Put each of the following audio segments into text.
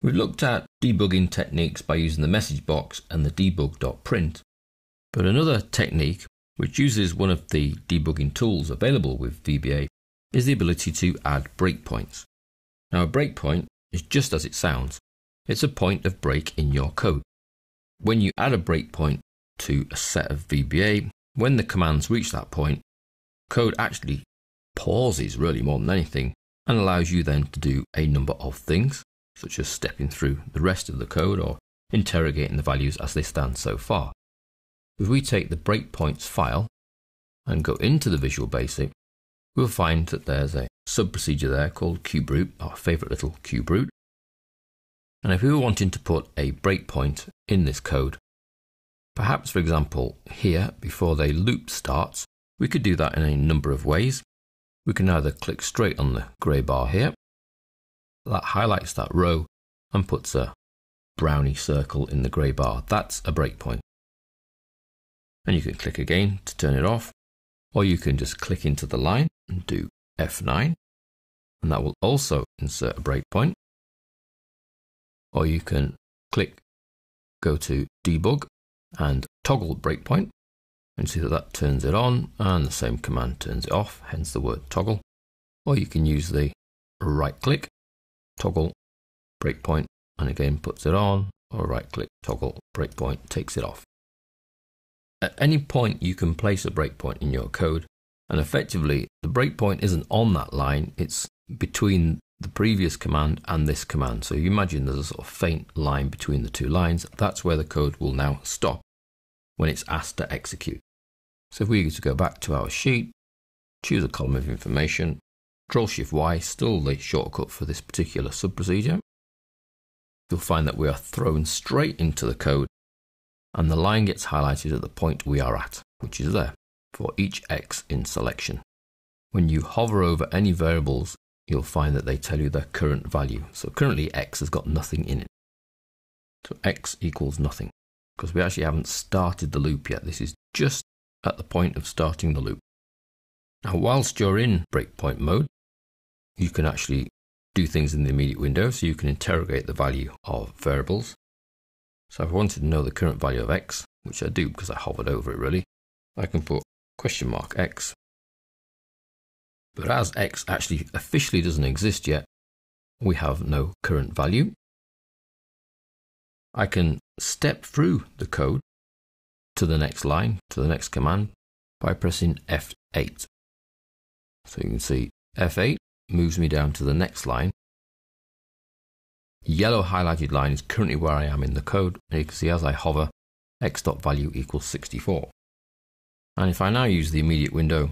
We've looked at debugging techniques by using the message box and the debug.print, but another technique which uses one of the debugging tools available with VBA is the ability to add breakpoints. Now a breakpoint is just as it sounds. It's a point of break in your code. When you add a breakpoint to a set of VBA, when the commands reach that point, code actually pauses really more than anything and allows you then to do a number of things such as stepping through the rest of the code or interrogating the values as they stand so far. If we take the breakpoints file and go into the Visual Basic, we'll find that there's a sub-procedure there called CubeRoot, our favourite little CubeRoot. And if we were wanting to put a breakpoint in this code, perhaps for example here before the loop starts, we could do that in a number of ways. We can either click straight on the grey bar here that highlights that row and puts a brownie circle in the grey bar. That's a breakpoint. And you can click again to turn it off, or you can just click into the line and do F9, and that will also insert a breakpoint. Or you can click, go to debug and toggle breakpoint, and see that that turns it on, and the same command turns it off, hence the word toggle. Or you can use the right click toggle breakpoint and again puts it on or right click toggle breakpoint takes it off. At any point you can place a breakpoint in your code and effectively the breakpoint isn't on that line it's between the previous command and this command so you imagine there's a sort of faint line between the two lines that's where the code will now stop when it's asked to execute. So if we were to go back to our sheet choose a column of information Control Shift Y, still the shortcut for this particular sub-procedure. You'll find that we are thrown straight into the code and the line gets highlighted at the point we are at, which is there, for each X in selection. When you hover over any variables, you'll find that they tell you their current value. So currently X has got nothing in it. So X equals nothing, because we actually haven't started the loop yet. This is just at the point of starting the loop. Now, whilst you're in breakpoint mode, you can actually do things in the immediate window. So you can interrogate the value of variables. So if I wanted to know the current value of x, which I do because I hovered over it really, I can put question mark x. But as x actually officially doesn't exist yet, we have no current value. I can step through the code to the next line, to the next command, by pressing F8. So you can see F8 moves me down to the next line. Yellow highlighted line is currently where I am in the code. And you can see as I hover, x dot value equals 64. And if I now use the immediate window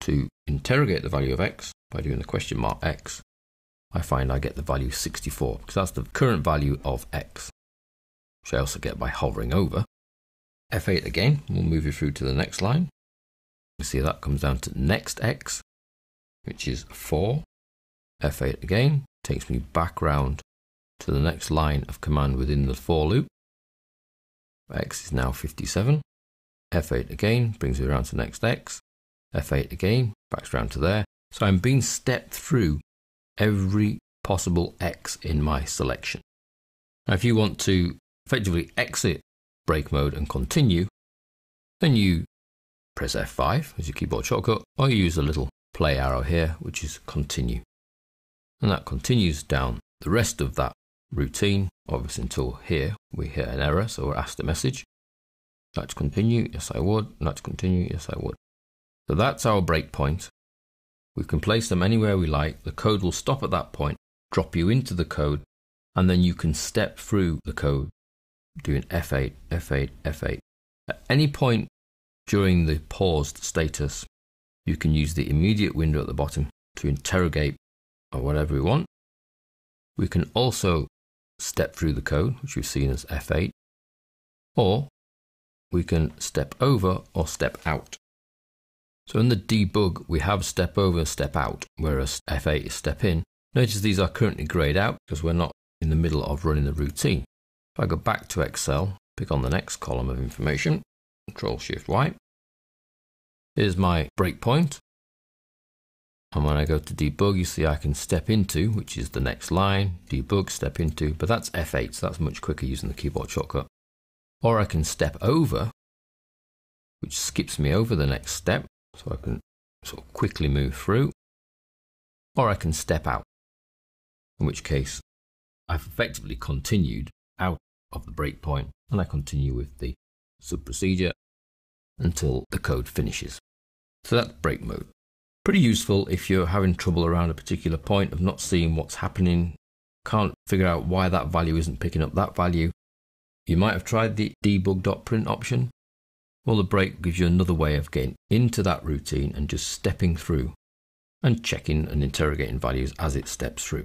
to interrogate the value of x by doing the question mark x, I find I get the value 64 because that's the current value of x, which I also get by hovering over. F8 again we'll move you through to the next line. You see that comes down to next x, which is 4. F8 again takes me back round to the next line of command within the for loop. X is now 57. F8 again brings me around to next X. F8 again backs round to there. So I'm being stepped through every possible X in my selection. Now, if you want to effectively exit break mode and continue, then you press F5 as your keyboard shortcut, or you use a little play arrow here, which is continue. And that continues down the rest of that routine, obviously until here we hit an error, so we're asked a message. Like to continue? Yes, I would. Like to continue? Yes, I would. So that's our breakpoint. We can place them anywhere we like. The code will stop at that point, drop you into the code, and then you can step through the code doing F8, F8, F8. At any point during the paused status, you can use the immediate window at the bottom to interrogate or whatever we want. We can also step through the code, which we've seen as F8, or we can step over or step out. So in the debug, we have step over, and step out, whereas F8 is step in. Notice these are currently grayed out because we're not in the middle of running the routine. If I go back to Excel, pick on the next column of information, Control Shift Y, Here's my breakpoint. And when I go to debug, you see I can step into, which is the next line, debug, step into, but that's F8, so that's much quicker using the keyboard shortcut. Or I can step over, which skips me over the next step, so I can sort of quickly move through. Or I can step out, in which case I've effectively continued out of the breakpoint and I continue with the sub procedure until the code finishes. So that's break mode. Pretty useful if you're having trouble around a particular point of not seeing what's happening, can't figure out why that value isn't picking up that value. You might have tried the debug.print option. Well, the break gives you another way of getting into that routine and just stepping through and checking and interrogating values as it steps through.